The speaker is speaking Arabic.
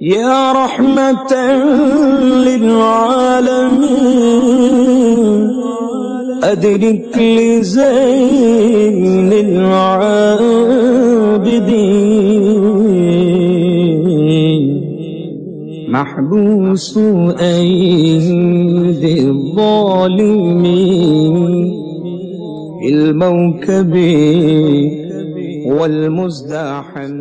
يا رحمة للعالمين أدرك لزين العابدين. محبوس أيدي الظالمين في الموكب والمزدحم.